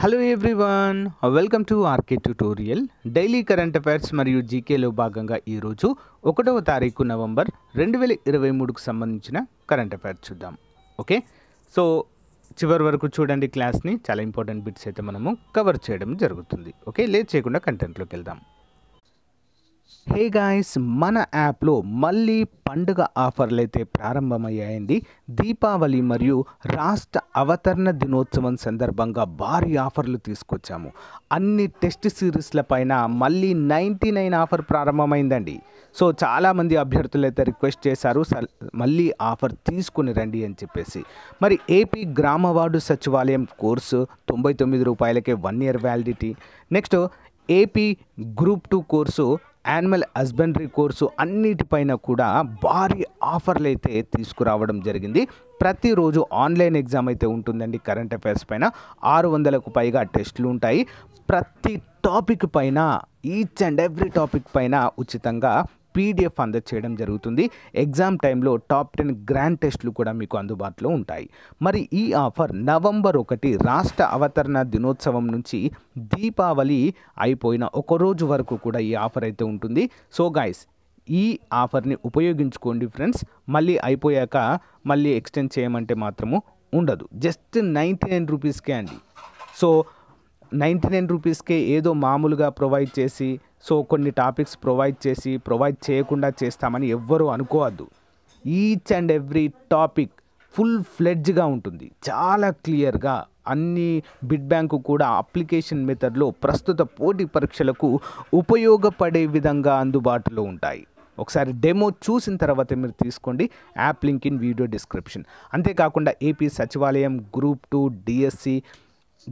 Hello everyone welcome to R K tutorial daily current affairs మరియు జీకేలో భాగంగా ఈరోజు ఒకటవ తారీఖు నవంబర్ రెండు వేల ఇరవై మూడుకు సంబంధించిన కరెంట్ అఫైర్స్ చూద్దాం. ఓకే సో చివరి వరకు చూడండి క్లాస్ని చాలా ఇంపార్టెంట్ బిట్స్ అయితే మనము కవర్ చేయడం జరుగుతుంది. ఓకే లేట్ చేయకుండా కంటెంట్లోకి వెళ్దాం. హే గాయస్ మన యాప్లో మళ్ళీ పండుగ ఆఫర్లు అయితే ప్రారంభమయ్యాయండి. దీపావళి మరియు రాష్ట్ర అవతరణ దినోత్సవం సందర్భంగా భారీ ఆఫర్లు తీసుకొచ్చాము. అన్ని టెస్ట్ సిరీస్ల పైన మళ్ళీ నైంటీ నైన్ ఆఫర్ ప్రారంభమైందండి. సో చాలామంది అభ్యర్థులు అయితే రిక్వెస్ట్ చేశారు మళ్ళీ ఆఫర్ తీసుకుని రండి అని చెప్పేసి. మరి ఏపీ గ్రామ వార్డు సచివాలయం కోర్సు తొంభై తొమ్మిది రూపాయలకే one year validity. Next A P group two course animal husbandry course అన్నిటిపైన కూడా భారీ ఆఫర్లు అయితే తీసుకురావడం జరిగింది. ప్రతిరోజు ఆన్లైన్ ఎగ్జామ్ అయితే ఉంటుందండి కరెంట్ అఫైర్స్ పైన. ఆరు వందలకు పైగా టెస్టులు ఉంటాయి. ప్రతి టాపిక్ పైన ఈచ్ అండ్ ఎవ్రీ టాపిక్ పైన ఉచితంగా పీడిఎఫ్ అందచేయడం జరుగుతుంది. ఎగ్జామ్ టైంలో టాప్ టెన్ గ్రాండ్ టెస్ట్లు కూడా మీకు అందుబాటులో ఉంటాయి. మరి ఈ ఆఫర్ నవంబర్ ఒకటి రాష్ట్ర అవతరణ దినోత్సవం నుంచి దీపావళి అయిపోయిన ఒక రోజు వరకు కూడా ఈ ఆఫర్ అయితే ఉంటుంది. సో గాయస్ ఈ ఆఫర్ని ఉపయోగించుకోండి ఫ్రెండ్స్ మళ్ళీ అయిపోయాక మళ్ళీ ఎక్స్టెండ్ చేయమంటే మాత్రము ఉండదు. జస్ట్ నైంటీ నైన్ రూపీస్కే అండి. సో నైంటీ నైన్ రూపీస్కే ఏదో మామూలుగా ప్రొవైడ్ చేసి సో కొన్ని టాపిక్స్ ప్రొవైడ్ చేసి ప్రొవైడ్ చేయకుండా చేస్తామని ఎవ్వరూ అనుకోవద్దు. Each and every topic full ఫ్లెడ్జ్గా ఉంటుంది. చాలా క్లియర్గా అన్ని బిడ్ బ్యాంకు కూడా అప్లికేషన్ మెథడ్లో ప్రస్తుత పోటీ పరీక్షలకు ఉపయోగపడే విధంగా అందుబాటులో ఉంటాయి. ఒకసారి డెమో చూసిన తర్వాత మీరు తీసుకోండి. App link in video description. అంతేకాకుండా ఏపీ సచివాలయం group two D S C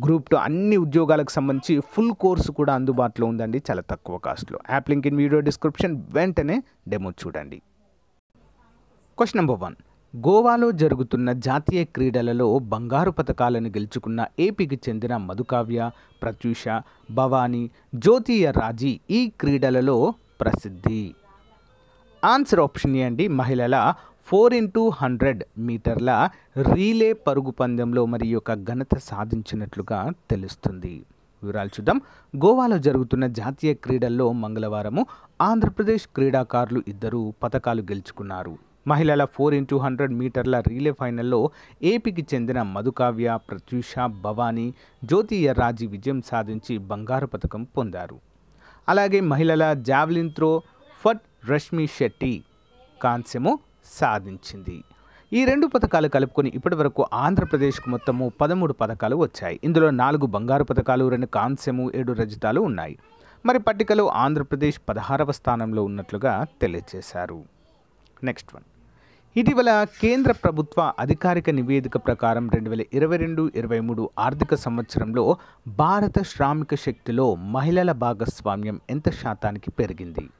group two అన్ని ఉద్యోగాలకు సంబంధించి ఫుల్ కోర్సు కూడా అందుబాటులో ఉందండి చాలా తక్కువ కాస్ట్లో. App link in video description వెంటనే డెమో చూడండి. క్వశ్చన్ నెంబర్ వన్ గోవాలో జరుగుతున్న జాతీయ క్రీడలలో బంగారు పథకాలను గెలుచుకున్న ఏపీకి చెందిన మధుకావ్య ప్రత్యూష భవానీ జ్యోతియ రాజీ ఈ క్రీడలలో ప్రసిద్ధి. ఆన్సర్ ఆప్షన్ అండి మహిళల ఫోర్ ఇంటూ హండ్రెడ్ మీటర్ల రీలే పరుగు పందెంలో మరి యొక్క ఘనత సాధించినట్లుగా తెలుస్తుంది. వివరాలు చూద్దాం. గోవాలో జరుగుతున్న జాతీయ క్రీడల్లో మంగళవారము ఆంధ్రప్రదేశ్ క్రీడాకారులు ఇద్దరు పథకాలు గెలుచుకున్నారు. మహిళల ఫోర్ ఇంటూ హండ్రెడ్ మీటర్ల రీలే ఫైనల్లో ఏపీకి చెందిన మధుకావ్య ప్రత్యూష భవానీ జ్యోతి ఎర్రాజీ విజయం సాధించి బంగారు పథకం పొందారు. అలాగే మహిళల జావ్లిన్ త్రో ఫట్ రష్మి శెట్టి కాంస్యము సాధించింది. ఈ రెండు పథకాలు కలుపుకొని ఇప్పటి వరకు ఆంధ్రప్రదేశ్కు మొత్తము పదమూడు పథకాలు వచ్చాయి. ఇందులో నాలుగు బంగారు పథకాలు రెండు కాంస్యము ఏడు రజితాలు ఉన్నాయి. మరి పట్టికలో ఆంధ్రప్రదేశ్ పదహారవ స్థానంలో ఉన్నట్లుగా తెలియజేశారు. Next one. ఇటీవల కేంద్ర ప్రభుత్వ అధికారిక నివేదిక ప్రకారం రెండు వేల ఇరవై రెండు ఇరవై మూడు ఆర్థిక సంవత్సరంలో భారత శ్రామిక శక్తిలో మహిళల భాగస్వామ్యం ఎంత శాతానికి పెరిగింది?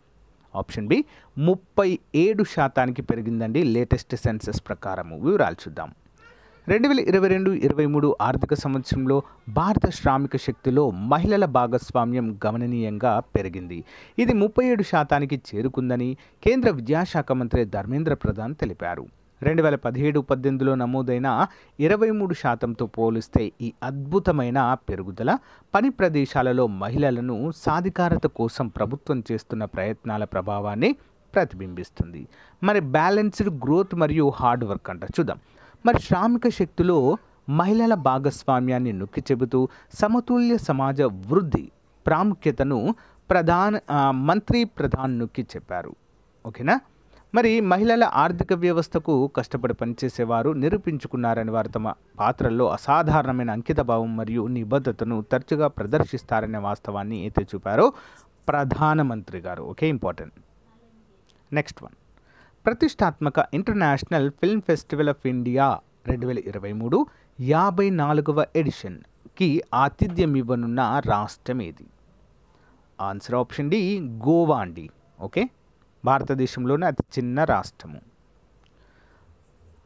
ఆప్షన్ బి ముప్పై ఏడు శాతానికి పెరిగిందండి లేటెస్ట్ సెన్సస్ ప్రకారము. వివరాలు చూద్దాం. రెండు వేల ఇరవై రెండు ఇరవై మూడు ఆర్థిక సంవత్సరంలో భారత శ్రామిక శక్తిలో మహిళల భాగస్వామ్యం గమననీయంగా పెరిగింది. ఇది ముప్పై ఏడు శాతానికి చేరుకుందని కేంద్ర విద్యాశాఖ మంత్రి ధర్మేంద్ర ప్రధాన్ తెలిపారు. రెండు వేల పదిహేడు పద్దెనిమిదిలో నమోదైన ఇరవై మూడు శాతంతో పోలిస్తే ఈ అద్భుతమైన పెరుగుదల పని ప్రదేశాలలో మహిళలను సాధికారత కోసం ప్రభుత్వం చేస్తున్న ప్రయత్నాల ప్రభావాన్ని ప్రతిబింబిస్తుంది. మరి బ్యాలెన్స్డ్ గ్రోత్ మరియు హార్డ్ వర్క్ అంట చూద్దాం. మరి శ్రామిక శక్తిలో మహిళల భాగస్వామ్యాన్ని నొక్కి చెబుతూ సమతుల్య సమాజ వృద్ధి ప్రాముఖ్యతను ప్రధాన మంత్రి ప్రధాన్ నొక్కి చెప్పారు. ఓకేనా? మరి మహిళల ఆర్థిక వ్యవస్థకు కష్టపడి పనిచేసేవారు నిరూపించుకున్నారని వారు తమ పాత్రల్లో అసాధారణమైన అంకితభావం మరియు నిబద్ధతను తరచుగా ప్రదర్శిస్తారనే వాస్తవాన్ని అయితే చూపారో ప్రధానమంత్రి గారు. Okay important. Next one. ప్రతిష్టాత్మక international film festival of India రెండు వేల ఇరవై మూడు యాభై నాలుగవ ఎడిషన్కి ఆతిథ్యం ఇవ్వనున్న రాష్ట్రం ఏది ఆన్సర్ ఆప్షన్ డి గోవా అండి. ఓకే? భారతదేశంలోనే అతి చిన్న రాష్ట్రము.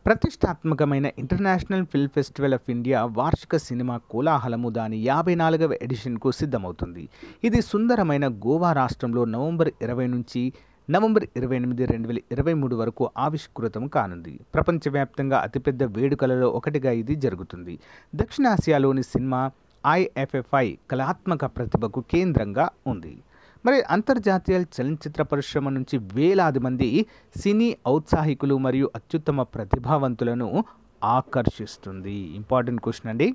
ప్రతిష్టాత్మకమైన international film festival of India వార్షిక సినిమా కోలాహలము దాని యాభై నాలుగవ ఎడిషన్కు సిద్ధమవుతుంది. ఇది సుందరమైన గోవా రాష్ట్రంలో నవంబర్ ఇరవై నుంచి నవంబర్ ఇరవై ఎనిమిది రెండు వేల ఇరవై మూడు వరకు ఆవిష్కృతం కానుంది. ప్రపంచవ్యాప్తంగా అతిపెద్ద వేడుకలలో ఒకటిగా ఇది జరుగుతుంది. దక్షిణాసియాలోని సినిమా ఐఎఫ్ఎఫ్ఐ కళాత్మక ప్రతిభకు కేంద్రంగా ఉంది. మరి అంతర్జాతీయ చలనచిత్ర పరిశ్రమ నుంచి వేలాది మంది సినీ ఔత్సాహికులు మరియు అత్యుత్తమ ప్రతిభావంతులను ఆకర్షిస్తుంది. ఇంపార్టెంట్ క్వశ్చన్ అండి.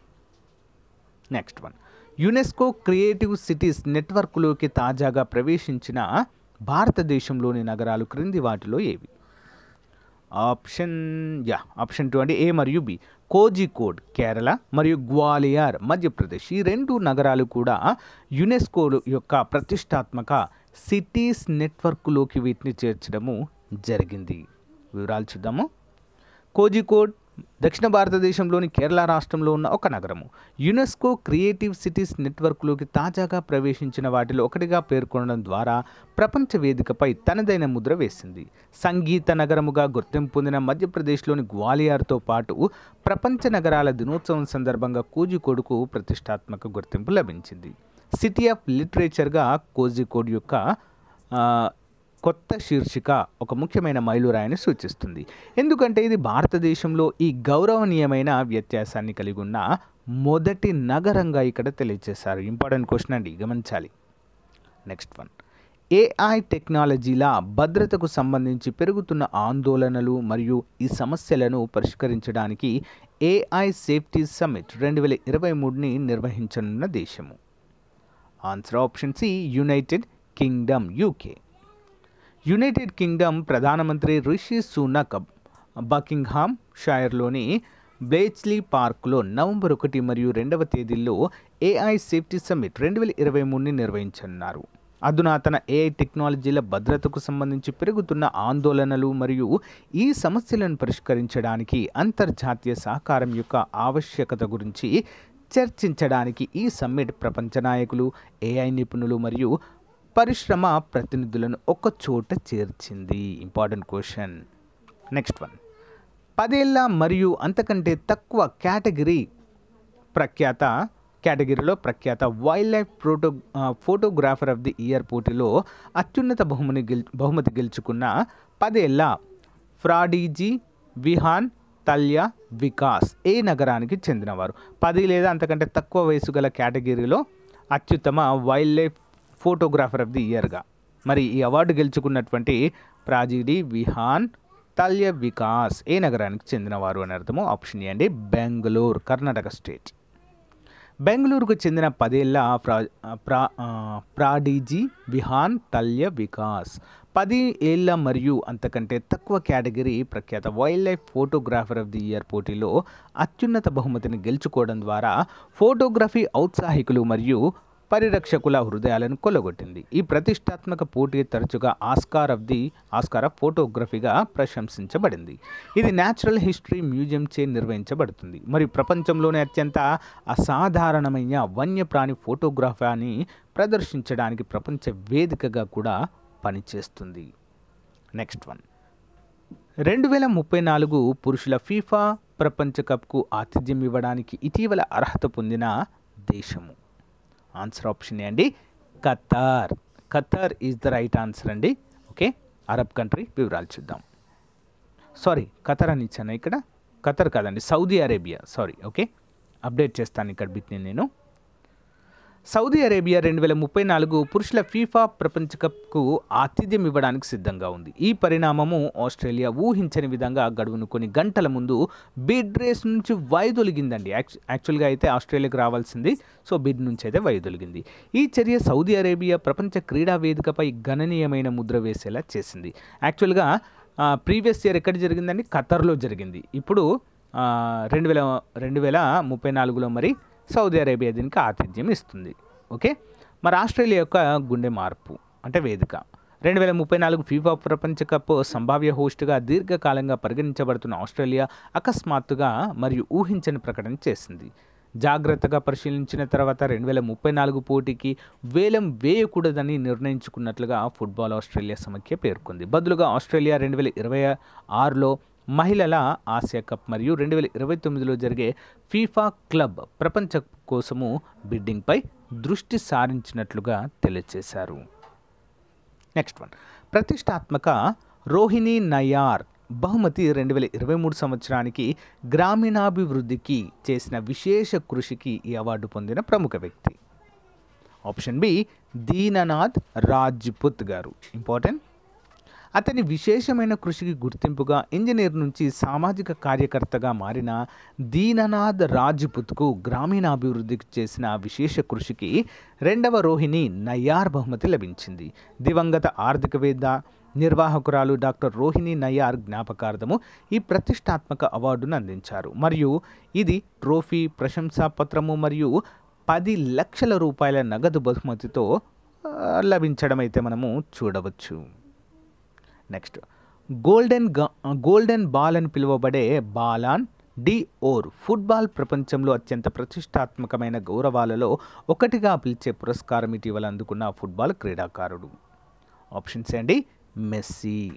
Next one. UNESCO creative cities నెట్వర్క్లోకి తాజాగా ప్రవేశించిన భారతదేశంలోని నగరాలు క్రింది వాటిలో ఏవి? ఆప్షన్ యా ఆప్షన్ టూ అంటే ఏ మరియు బి. కోజికోడ్ కేరళ మరియు గ్వాలియర్ మధ్యప్రదేశ్ ఈ రెండు నగరాలు కూడా యునెస్కో యొక్క ప్రతిష్టాత్మక సిటీస్ నెట్వర్క్లోకి వీటిని చేర్చడము జరిగింది. వివరాలు చూద్దాము. కోజికోడ్ దక్షిణ భారతదేశంలోని కేరళ రాష్ట్రంలో ఉన్న ఒక నగరము. యునెస్కో క్రియేటివ్ సిటీస్ నెట్వర్క్లోకి తాజాగా ప్రవేశించిన వాటిలో ఒకటిగా పేర్కొనడం ద్వారా ప్రపంచ వేదికపై తనదైన ముద్ర వేసింది. సంగీత నగరముగా గుర్తింపు పొందిన మధ్యప్రదేశ్లోని గ్వాలియర్తో పాటు ప్రపంచ నగరాల దినోత్సవం సందర్భంగా కోజికోడుకు ప్రతిష్టాత్మక గుర్తింపు లభించింది. సిటీ ఆఫ్ లిటరేచర్గా కోజికోడ్ యొక్క కొత్త శీర్షిక ఒక ముఖ్యమైన మైలురాయిని సూచిస్తుంది. ఎందుకంటే ఇది భారతదేశంలో ఈ గౌరవనీయమైన వ్యత్యాసాన్ని కలిగి ఉన్న మొదటి నగరంగా ఇక్కడ తెలియజేశారు. ఇంపార్టెంట్ క్వశ్చన్ అండి గమనించాలి. Next one. ఏఐ టెక్నాలజీల భద్రతకు సంబంధించి పెరుగుతున్న ఆందోళనలు మరియు ఈ సమస్యలను పరిష్కరించడానికి ఏఐ సేఫ్టీ సమ్మిట్ రెండు వేల ఇరవై మూడుని నిర్వహించనున్న దేశము. Answer option C United Kingdom UK. United Kingdom ప్రధానమంత్రి రిషి సునక్ బకింగ్హామ్ షైర్లోని బ్లేచ్లీ పార్క్లో నవంబర్ ఒకటి మరియు రెండవ తేదీల్లో ఏఐ సేఫ్టీ సమ్మిట్ రెండు వేల ఇరవై మూడుని నిర్వహించనున్నారు. అధునాతన ఏఐ టెక్నాలజీల భద్రతకు సంబంధించి పెరుగుతున్న ఆందోళనలు మరియు ఈ సమస్యలను పరిష్కరించడానికి అంతర్జాతీయ సహకారం యొక్క ఆవశ్యకత గురించి చర్చించడానికి ఈ సమ్మిట్ ప్రపంచ నాయకులు ఏఐ నిపుణులు మరియు పరిశ్రమ ప్రతినిధులను ఒక చోట చేర్చింది. Important question. Next one. పదేళ్ళ మరియు అంతకంటే తక్కువ కేటగిరీ ప్రఖ్యాత కేటగిరీలో ప్రఖ్యాత wildlife photo photographer of the year పోటీలో అత్యున్నత బహుమతి గెల్ బహుమతి గెలుచుకున్న పదేళ్ళ ఫ్రాడీజీ విహాన్ తల్య వికాస్ ఏ నగరానికి చెందినవారు? పది లేదా అంతకంటే తక్కువ వయసు గల కేటగిరీలో అత్యుత్తమ wild life photographer of the ఇయర్గా మరి ఈ అవార్డు గెలుచుకున్నటువంటి ప్రాజీడి విహాన్ తల్య వికాస్. ఏ నగరానికి చెందినవారు అని అర్థము? ఆప్షన్ ఏ అండి బెంగళూరు కర్ణాటక స్టేట్ బెంగళూరుకు చెందిన పదేళ్ళ ప్రా ప్రా ప్రాడీజీ విహాన్ తల్య వికాస్. పది ఏళ్ళ మరియు అంతకంటే తక్కువ కేటగిరీ ప్రఖ్యాత wild life photographer of the year పోటీలో అత్యున్నత బహుమతిని గెలుచుకోవడం ద్వారా ఫోటోగ్రఫీ ఔత్సాహికులు మరియు పరిరక్షకుల హృదయాలను కొల్లగొట్టింది. ఈ ప్రతిష్టాత్మక పోటీ తరచుగా Oscar of the Oscar of ఫోటోగ్రఫీగా ప్రశంసించబడింది. ఇది న్యాచురల్ హిస్టరీ మ్యూజియం చే నిర్వహించబడుతుంది. మరియు ప్రపంచంలోనే అత్యంత అసాధారణమైన వన్యప్రాణి ఫోటోగ్రఫీని ప్రదర్శించడానికి ప్రపంచ వేదికగా కూడా పనిచేస్తుంది. Next one. రెండు వేల ముప్పై నాలుగు పురుషుల ఫీఫా ప్రపంచ కప్కు ఆతిథ్యం ఇవ్వడానికి ఇటీవల అర్హత పొందిన దేశము. ఆన్సర్ ఆప్షన్ అండి? Qatar. Qatar is the right answer అండి. ఓకే? అరబ్ కంట్రీ వివరాలు చూద్దాం. సారీ ఖతర్ అని ఇచ్చాను ఇక్కడ? ఖతర్ కాదండి Saudi Arabia. Sorry okay? Update చేస్తాను ఇక్కడ బిట్ని నేను. సౌదీ అరేబియా రెండు వేల ముప్పై నాలుగు పురుషుల ఫీఫా ప్రపంచ కప్కు ఆతిథ్యం ఇవ్వడానికి సిద్ధంగా ఉంది. ఈ పరిణామము ఆస్ట్రేలియా ఊహించని విధంగా గడువును కొన్ని గంటల ముందు బిడ్ రేస్ నుంచి వైదొలిగిందండి. యాక్చు యాక్చువల్గా అయితే ఆస్ట్రేలియాకు రావాల్సింది సో బిడ్ నుంచి అయితే వైదొలిగింది. ఈ చర్య సౌదీ అరేబియా ప్రపంచ క్రీడా వేదికపై గణనీయమైన ముద్ర వేసేలా చేసింది. యాక్చువల్గా ప్రీవియస్ ఇయర్ ఎక్కడ జరిగిందండి? ఖతర్లో జరిగింది. ఇప్పుడు రెండు వేల రెండు వేల ముప్పై నాలుగులో మరి సౌదీ అరేబియా దీనికి ఆతిథ్యం ఇస్తుంది. ఓకే? మరి ఆస్ట్రేలియా యొక్క గుండె మార్పు అంటే వేదిక. రెండు వేల ముప్పై నాలుగు ఫీఫా ప్రపంచ కప్ సంభావ్య హోస్ట్గా దీర్ఘకాలంగా పరిగణించబడుతున్న ఆస్ట్రేలియా అకస్మాత్తుగా మరియు ఊహించని ప్రకటన చేసింది. జాగ్రత్తగా పరిశీలించిన తర్వాత రెండు వేల ముప్పై నాలుగు పోటీకి వేలం వేయకూడదని నిర్ణయించుకున్నట్లుగా ఫుట్బాల్ ఆస్ట్రేలియా సమైక్య పేర్కొంది. బదులుగా ఆస్ట్రేలియా రెండు వేల ఇరవై ఆరులో మహిళల ఆసియా కప్ మరియు రెండు వేల ఇరవై తొమ్మిదిలో జరిగే ఫీఫా క్లబ్ ప్రపంచ కోసము బిడ్డింగ్పై దృష్టి సారించినట్లుగా తెలియజేశారు. Next one. ప్రతిష్టాత్మక రోహిణి నయార్ బహుమతి రెండు వేల ఇరవై మూడు సంవత్సరానికి గ్రామీణాభివృద్ధికి చేసిన విశేష కృషికి ఈ అవార్డు పొందిన ప్రముఖ వ్యక్తి. ఆప్షన్ బి దీననాథ్ రాజ్పుత్ గారు. ఇంపార్టెంట్? అతని విశేషమైన కృషికి గుర్తింపుగా ఇంజనీర్ నుంచి సామాజిక కార్యకర్తగా మారిన దీననాథ్ రాజ్పుత్కు గ్రామీణాభివృద్ధికి చేసిన విశేష కృషికి రెండవ రోహిణి నయ్యార్ బహుమతి లభించింది. దివంగత ఆర్థికవేత్త నిర్వాహకురాలు డాక్టర్ రోహిణి నయ్యార్ జ్ఞాపకార్థము ఈ ప్రతిష్టాత్మక అవార్డును అందించారు. మరియు ఇది ట్రోఫీ ప్రశంసా పత్రము మరియు పది లక్షల రూపాయల నగదు బహుమతితో లభించడం అయితే మనము చూడవచ్చు. నెక్స్ట్. గోల్డెన్ గోల్డెన్ బాల్ అని పిలువబడే బాలాన్ డి ఓర్ ఫుట్బాల్ ప్రపంచంలో అత్యంత ప్రతిష్టాత్మకమైన గౌరవాలలో ఒకటిగా పిలిచే పురస్కారం ఇటీవల అందుకున్న ఫుట్బాల్ క్రీడాకారుడు. ఆప్షన్స్ అండి మెస్సీ.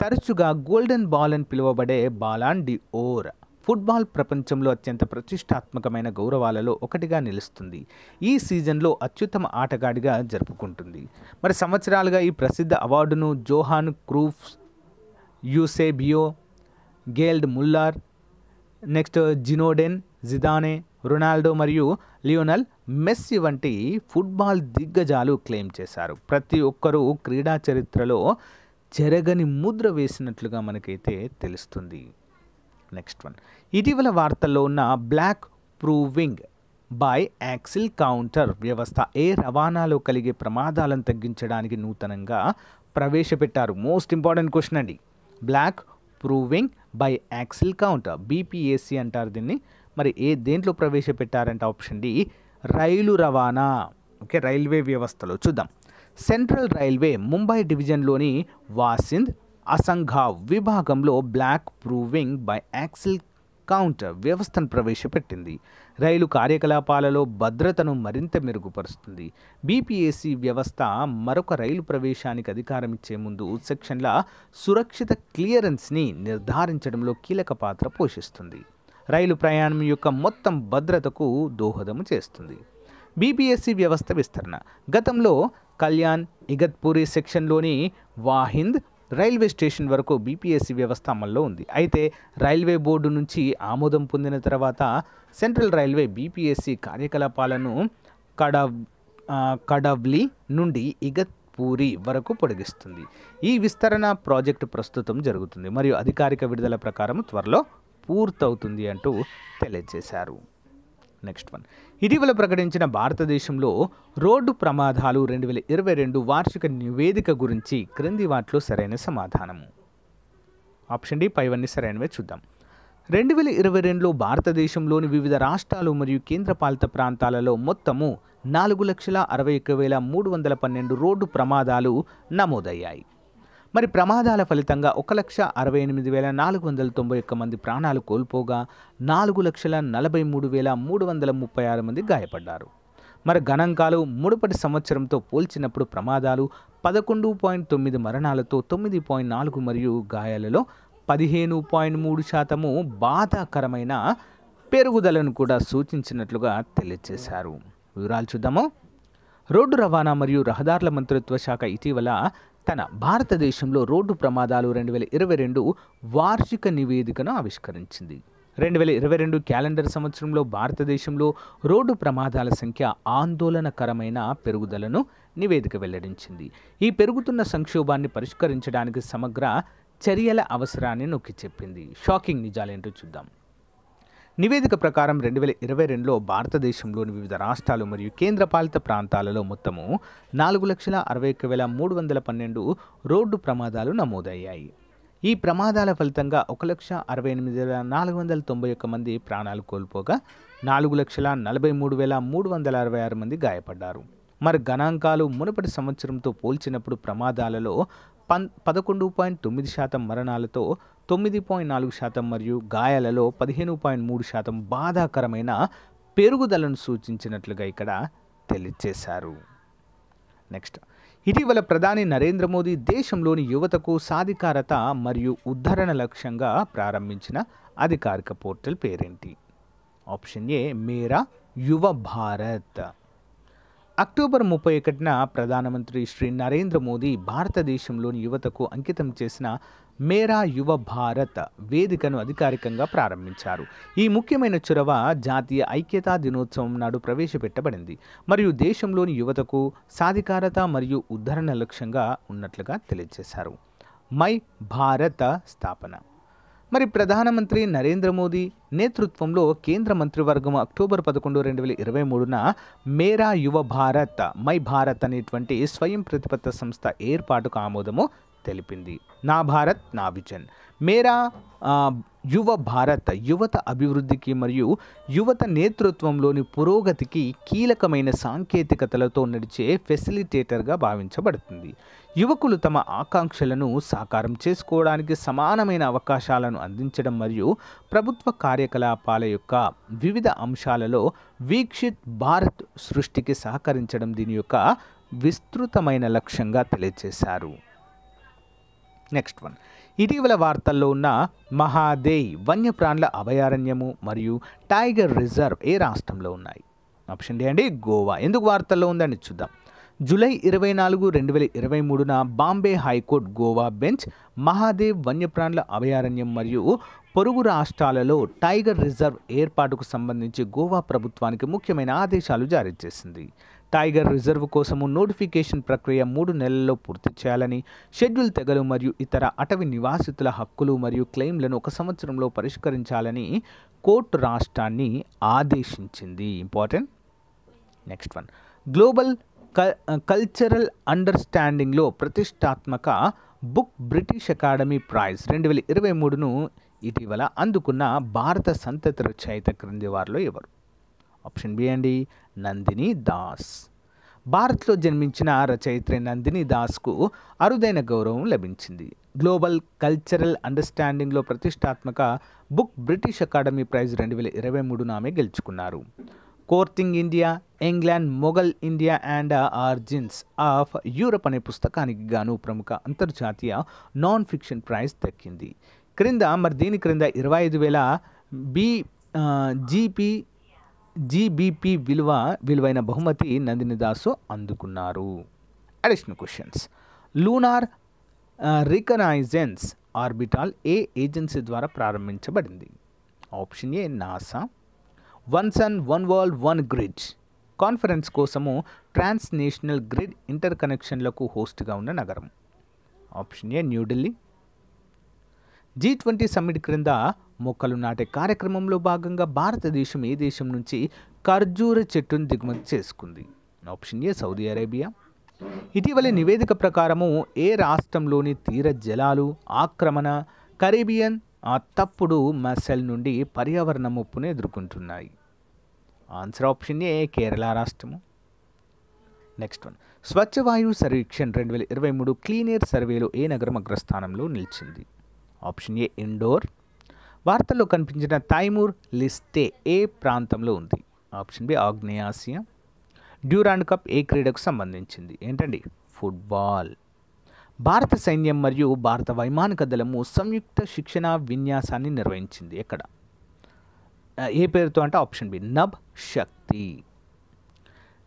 తరచుగా గోల్డెన్ బాల్ అని పిలువబడే బాలాన్ డి ఓర్ ఫుట్బాల్ ప్రపంచంలో అత్యంత ప్రతిష్టాత్మకమైన గౌరవాలలో ఒకటిగా నిలుస్తుంది. ఈ సీజన్లో అత్యుత్తమ ఆటగాడిగా జరుపుకుంటుంది. మరి సంవత్సరాలుగా ఈ ప్రసిద్ధ అవార్డును Johan Cruyff's Eusebio Gerd Muller next Zinedine Zidane Ronaldo మరియు లియోనల్ మెస్సీ వంటి ఫుట్బాల్ దిగ్గజాలు క్లెయిమ్ చేశారు. ప్రతి ఒక్కరూ క్రీడా చరిత్రలో చెరగని ముద్ర వేసినట్లుగా మనకైతే తెలుస్తుంది. నెక్స్ట్ వన్ ఇటీవల వార్తల్లో ఉన్న block proving by axle counter వ్యవస్థ ఏ రవాణాలో కలిగే ప్రమాదాలను తగ్గించడానికి నూతనంగా ప్రవేశపెట్టారు? మోస్ట్ ఇంపార్టెంట్ క్వశ్చన్ అండి. Block proving by axle counter B P A C అంటారు దీన్ని. మరి ఏ దేంట్లో ప్రవేశపెట్టారంటే ఆప్షన్ డి? రైలు రవాణా. ఓకే రైల్వే వ్యవస్థలో చూద్దాం. సెంట్రల్ రైల్వే ముంబై డివిజన్లోని వాసింద్ అసంఘావ్ విభాగంలో block proving by axle counter వ్యవస్థను ప్రవేశపెట్టింది. రైలు కార్యకలాపాలలో భద్రతను మరింత మెరుగుపరుస్తుంది. బీపీఏసీ వ్యవస్థ మరొక రైలు ప్రవేశానికి అధికారం ఇచ్చే ముందు సెక్షన్ల సురక్షిత క్లియరెన్స్ని నిర్ధారించడంలో కీలక పాత్ర పోషిస్తుంది. రైలు ప్రయాణం యొక్క మొత్తం భద్రతకు దోహదము చేస్తుంది. బీపీఎస్సీ వ్యవస్థ విస్తరణ. గతంలో కళ్యాణ్ ఇగత్పూరి సెక్షన్లోని వాహింద్ రైల్వే స్టేషన్ వరకు బీపీఎస్సీ వ్యవస్థ అమల్లో ఉంది. అయితే రైల్వే బోర్డు నుంచి ఆమోదం పొందిన తర్వాత సెంట్రల్ రైల్వే బీపీఎస్సీ కార్యకలాపాలను కడవ్ కడవ్లీ నుండి ఇగత్పూరి వరకు పొడిగిస్తుంది. ఈ విస్తరణ ప్రాజెక్టు ప్రస్తుతం జరుగుతుంది. మరియు అధికారిక విడుదల ప్రకారం త్వరలో పూర్తవుతుంది అంటూ తెలియజేశారు. Next one. ఇటీవల ప్రకటించిన భారతదేశంలో రోడ్డు ప్రమాదాలు రెండు వేల ఇరవై రెండు వార్షిక నివేదిక గురించి క్రింది వాటిలో సరైన సమాధానము. ఆప్షన్ డి పైవన్నీ సరైనవే చూద్దాం. రెండు వేల ఇరవై రెండులో భారతదేశంలోని వివిధ రాష్ట్రాలు మరియు కేంద్రపాలిత ప్రాంతాలలో మొత్తము నాలుగు లక్షల అరవై ఒక్క వేల మూడు వందల పన్నెండు రోడ్డు ప్రమాదాలు నమోదయ్యాయి. మరి ప్రమాదాల ఫలితంగా ఒక లక్ష అరవై ఎనిమిది వేల నాలుగు వందల తొంభై ఒక్క మంది ప్రాణాలు కోల్పోగా నాలుగు లక్షల నలభై మూడు వేల మూడు వందల ముప్పై ఆరు మంది గాయపడ్డారు. మరి గణాంకాలు మునుపటి సంవత్సరంతో పోల్చినప్పుడు ప్రమాదాలు పదకొండు పాయింట్ తొమ్మిది మరణాలతో తొమ్మిది పాయింట్ నాలుగు మరియు గాయాలలో పదిహేను పాయింట్ మూడు శాతము బాధాకరమైన పెరుగుదలను కూడా సూచించినట్లుగా తెలియజేశారు వివరాలు చూద్దాము. రోడ్డు రవాణా మరియు రహదారుల మంత్రిత్వ శాఖ ఇటీవల తన భారతదేశంలో రోడ్డు ప్రమాదాలు రెండు వేల ఇరవై రెండు వార్షిక నివేదికను ఆవిష్కరించింది. రెండు వేల ఇరవై రెండు క్యాలెండర్ సంవత్సరంలో భారతదేశంలో రోడ్డు ప్రమాదాల సంఖ్య ఆందోళనకరమైన పెరుగుదలను నివేదిక వెల్లడించింది. ఈ పెరుగుతున్న సంక్షోభాన్ని పరిష్కరించడానికి సమగ్ర చర్యల అవసరాన్ని నొక్కి చెప్పింది. షాకింగ్ నిజాలేంటో చూద్దాం. నివేదిక ప్రకారం రెండు వేల ఇరవై రెండులో భారతదేశంలోని వివిధ రాష్ట్రాలు మరియు కేంద్రపాలిత ప్రాంతాలలో మొత్తము నాలుగు లక్షల అరవై ఒక్క వేల మూడు వందల పన్నెండు రోడ్డు ప్రమాదాలు నమోదయ్యాయి. ఈ ప్రమాదాల ఫలితంగా ఒక లక్ష అరవై ఎనిమిది వేల నాలుగు వందల తొంభై ఒక్క మంది ప్రాణాలు కోల్పోగా నాలుగు లక్షల నలభై మూడు వేల మూడు వందల అరవై ఆరు మంది గాయపడ్డారు. మరి గణాంకాలు మునుపటి సంవత్సరంతో పోల్చినప్పుడు ప్రమాదాలలో పన్ పదకొండు పాయింట్ తొమ్మిది శాతం మరణాలతో తొమ్మిది పాయింట్ నాలుగు శాతం మరియు గాయాలలో పదిహేను పాయింట్ మూడు శాతం బాధాకరమైన పెరుగుదలను సూచించినట్లుగా ఇక్కడ తెలియజేశారు. నెక్స్ట్ ఇటీవల ప్రధాని నరేంద్ర మోదీ దేశంలోని యువతకు సాధికారత మరియు ఉద్ధరణ లక్ష్యంగా ప్రారంభించిన అధికారిక పోర్టల్ పేరేంటి? ఆప్షన్ ఏ మేరా యువ భారత్. అక్టోబర్ ముప్పై ఒకటిన ప్రధానమంత్రి శ్రీ నరేంద్ర మోదీ భారతదేశంలోని యువతకు అంకితం చేసిన మేరా యువ భారత్ వేదికను అధికారికంగా ప్రారంభించారు. ఈ ముఖ్యమైన చొరవ జాతీయ ఐక్యతా దినోత్సవం నాడు ప్రవేశపెట్టబడింది. మరియు దేశంలోని యువతకు సాధికారత మరియు ఉద్ధరణ లక్ష్యంగా ఉన్నట్లుగా తెలియజేశారు. మై భారత స్థాపన. మరి ప్రధానమంత్రి నరేంద్ర మోదీ నేతృత్వంలో కేంద్ర మంత్రివర్గం అక్టోబర్ పదకొండు రెండు వేల ఇరవై మూడున మేరా యువ భారత్ మై భారత్ అనేటువంటి స్వయం ప్రతిపత్త సంస్థ ఏర్పాటుకు ఆమోదము తెలిపింది. నా భారత్ నా విజన్. మేరా యువ భారత్ యువత అభివృద్ధికి మరియు యువత నేతృత్వంలోని పురోగతికి కీలకమైన సాంకేతికతలతో నడిచే ఫెసిలిటేటర్గా భావించబడుతుంది. యువకులు తమ ఆకాంక్షలను సాకారం చేసుకోవడానికి సమానమైన అవకాశాలను అందించడం మరియు ప్రభుత్వ కార్యకలాపాల యొక్క వివిధ అంశాలలో వీక్షిత్ భారత్ సృష్టికి సహకరించడం దీని యొక్క విస్తృతమైన లక్ష్యంగా తెలియజేశారు నెక్స్ట్ వన్ ఇటీవల వార్తల్లో ఉన్న మహాదేయ్ వన్యప్రాణుల అభయారణ్యము మరియు టైగర్ రిజర్వ్ ఏ రాష్ట్రంలో ఉన్నాయి? ఆప్షన్ డి అండి గోవా. ఎందుకు వార్తల్లో ఉందని చూద్దాం. జూలై ఇరవై నాలుగు రెండు వేల ఇరవై మూడున Bombay high court Goa bench Mahadev వన్యప్రాణుల అభయారణ్యం మరియు పొరుగు రాష్ట్రాలలో టైగర్ రిజర్వ్ ఏర్పాటుకు సంబంధించి గోవా ప్రభుత్వానికి ముఖ్యమైన ఆదేశాలు జారీ చేసింది. టైగర్ రిజర్వ్ కోసము నోటిఫికేషన్ ప్రక్రియ మూడు నెలల్లో పూర్తి చేయాలని షెడ్యూల్ తెగలు మరియు ఇతర అటవీ నివాసితుల హక్కులు మరియు క్లెయిమ్లను ఒక సంవత్సరంలో పరిష్కరించాలని కోర్టు రాష్ట్రాన్ని ఆదేశించింది. Important? Next one. Global cultural అండర్స్టాండింగ్లో ప్రతిష్టాత్మక బుక్ బ్రిటిష్ అకాడమీ ప్రైజ్ రెండు వేల ఇరవై మూడును ఇటీవల అందుకున్న భారత సంతతి రచయిత క్రింది వారిలో ఎవరు? ఆప్షన్ బి అండి నందిని దాస్. భారత్లో జన్మించిన రచయిత్రి నందిని దాస్కు అరుదైన గౌరవం లభించింది. గ్లోబల్ కల్చరల్ అండర్స్టాండింగ్లో ప్రతిష్టాత్మక బుక్ బ్రిటిష్ అకాడమీ ప్రైజ్ రెండు వేల ఇరవై మూడున ఆమె గెలుచుకున్నారు. Courting India England Mughal India and origins of Europe అనే పుస్తకానికి గాను ప్రముఖ అంతర్జాతీయ నాన్ ఫిక్షన్ ప్రైజ్ దక్కింది. క్రింద మరి దీని క్రింద ఇరవై ఐదు వేల బి జీపీ జీబీపీ విలువ విలువైన బహుమతి నందిని దాసు అందుకున్నారు additional questions lunar reconnaissance orbital ఏ ఏజెన్సీ ద్వారా ప్రారంభించబడింది? Option A NASA one sun one world one grid conference కోసము ట్రాన్స్ నేషనల్ గ్రిడ్ ఇంటర్ కనెక్షన్లకు హోస్ట్గా ఉన్న నగరం. Option A New Delhi G twenty summit క్రింద మొక్కలు నాటే కార్యక్రమంలో భాగంగా భారతదేశం ఏ దేశం నుంచి ఖర్జూర చెట్టును దిగుమతి చేసుకుంది? Option A Saudi Arabia. ఇటీవలి నివేదిక ప్రకారము ఏ రాష్ట్రంలోని తీర జలాలు ఆక్రమణ కరీబియన్ ఆ తప్పుడు మసల్ నుండి పర్యావరణ ముప్పును ఎదుర్కొంటున్నాయి? ఆన్సర్ ఆప్షన్ ఏ కేరళ రాష్ట్రము. Next one. స్వచ్ఛ వాయు సర్వేక్షణ్ రెండు వేల ఇరవై మూడు క్లీన్ ఎయిర్ సర్వేలో ఏ నగరం అగ్రస్థానంలో నిలిచింది? Option A Indore. వార్తల్లో కనిపించిన తైమూర్ లిస్టే ఏ ప్రాంతంలో ఉంది? ఆప్షన్ బి ఆగ్నేయాసియా డ్యూరాండ్ కప్ ఏ క్రీడకు సంబంధించింది? ఏంటండి? ఫుట్బాల్. భారత సైన్యం మరియు భారత వైమానిక దళము సంయుక్త శిక్షణ విన్యాసాన్ని నిర్వహించింది. ఎక్కడ? ఏ పేరుతో అంటే option B Nabh Shakti.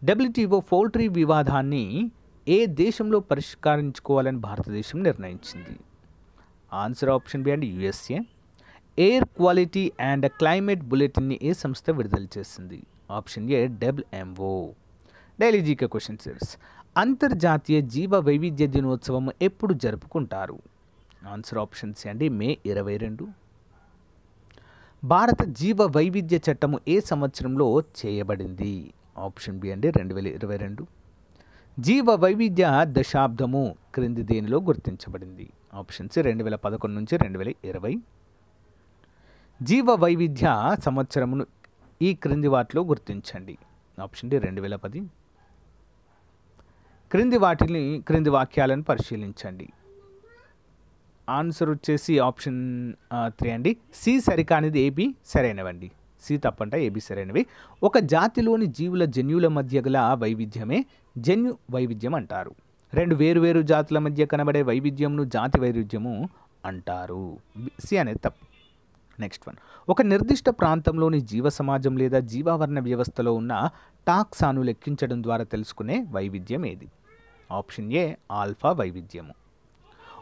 W T O poultry వివాదాన్ని ఏ దేశంలో పరిష్కరించుకోవాలని భారతదేశం నిర్ణయించింది? Answer option B and U S A air quality and climate బులెటిన్ని ఏ సంస్థ విడుదల చేసింది? Option A W M O daily G K question series. అంతర్జాతీయ జీవ వైవిధ్య దినోత్సవం ఎప్పుడు జరుపుకుంటారు? ఆన్సర్ ఆప్షన్స్ అండి మే ఇరవై రెండు. భారత జీవ వైవిధ్య చట్టము ఏ సంవత్సరంలో చేయబడింది? ఆప్షన్ బి అండి రెండు వేల ఇరవై రెండు. జీవ వైవిధ్య దశాబ్దము క్రింది దేనిలో గుర్తించబడింది? ఆప్షన్ సి రెండు వేల పదకొండు నుంచి రెండు వేల ఇరవై. జీవ వైవిధ్య సంవత్సరమును ఈ క్రింది వాటిలో గుర్తించండి. ఆప్షన్ డి రెండు వేల పది. క్రింది వాటిని క్రింది వాక్యాలను పరిశీలించండి. ఆన్సర్ వచ్చేసి ఆప్షన్ త్రీ అండి. సి సరికానిది ఏబి సరైనవండి. సి తప్పంట ఏబి సరైనవి. ఒక జాతిలోని జీవుల జన్యువుల మధ్య గల వైవిధ్యమే జన్యు వైవిధ్యం అంటారు. రెండు వేరువేరు జాతుల మధ్య కనబడే వైవిధ్యంను జాతి వైవిధ్యము అంటారు. సి అనేది తప్పు. నెక్స్ట్ వన్ ఒక నిర్దిష్ట ప్రాంతంలోని జీవ సమాజం లేదా జీవావరణ వ్యవస్థలో ఉన్న టాక్సాను లెక్కించడం ద్వారా తెలుసుకునే వైవిధ్యం ఏది? ఆప్షన్ ఏ ఆల్ఫా వైవిధ్యము.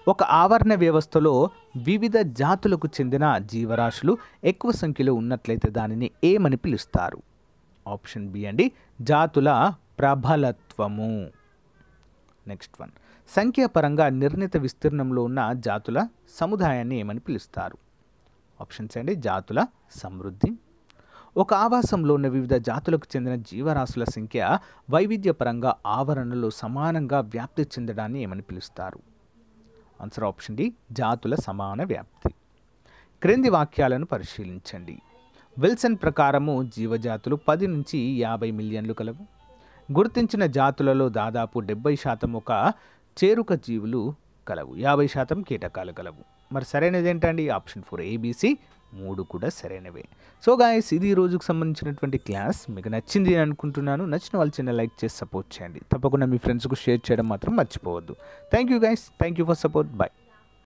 ఒక ఆవరణ వ్యవస్థలో వివిధ జాతులకు చెందిన జీవరాశులు ఎక్కువ సంఖ్యలో ఉన్నట్లయితే దానిని ఏమని పిలుస్తారు? ఆప్షన్ బి అండి జాతుల ప్రబలత్వము నెక్స్ట్ వన్ సంఖ్యాపరంగా నిర్ణీత విస్తీర్ణంలో ఉన్న జాతుల సముదాయాన్ని ఏమని పిలుస్తారు? ఆప్షన్స్ అండి. జాతుల సమృద్ధి. ఒక ఆవాసంలో ఉన్న వివిధ జాతులకు చెందిన జీవరాశుల సంఖ్య వైవిధ్యపరంగా ఆవరణలో సమానంగా వ్యాప్తి చెందడాన్ని ఏమని పిలుస్తారు? ఆన్సర్ ఆప్షన్ డి జాతుల సమాన వ్యాప్తి. క్రింది వాక్యాలను పరిశీలించండి. విల్సన్ ప్రకారము జీవజాతులు పది నుంచి యాభై మిలియన్లు కలవు. గుర్తించిన జాతులలో దాదాపు డెబ్బై శాతం ఒక చేరుక జీవులు కలవు. యాభై శాతం కీటకాలు కలవు. మరి సరైనది ఏంటండి? ఆప్షన్ ఫోర్ ఏబీసీ మూడు కూడా సరైనవే. సో గాయస్ ఇది ఈ రోజుకు సంబంధించినటువంటి క్లాస్. మీకు నచ్చింది అని అనుకుంటున్నాను. నచ్చిన వాళ్ళు చిన్న లైక్ చేసి సపోర్ట్ చేయండి. తప్పకుండా మీ ఫ్రెండ్స్కు షేర్ చేయడం మాత్రం మర్చిపోవద్దు. Thank you guys thank you for support bye